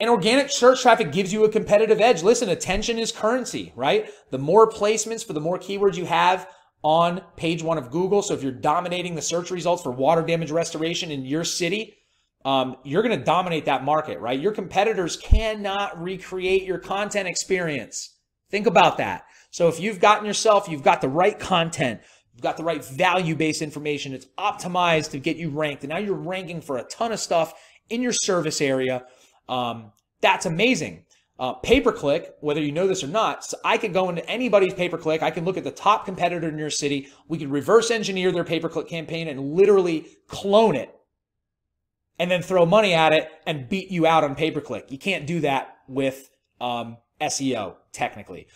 And organic search traffic gives you a competitive edge. Listen, attention is currency, right? The more placements for the more keywords you have on page one of Google. So if you're dominating the search results for water damage restoration in your city, um, you're going to dominate that market, right? Your competitors cannot recreate your content experience. Think about that. So if you've gotten yourself, you've got the right content, you've got the right value based information, it's optimized to get you ranked, and now you're ranking for a ton of stuff in your service area. Um, that's amazing. Uh, pay per click, whether you know this or not, so I can go into anybody's pay per click. I can look at the top competitor in your city. We can reverse engineer their pay per click campaign and literally clone it and then throw money at it and beat you out on pay per click. You can't do that with um, SEO, technically.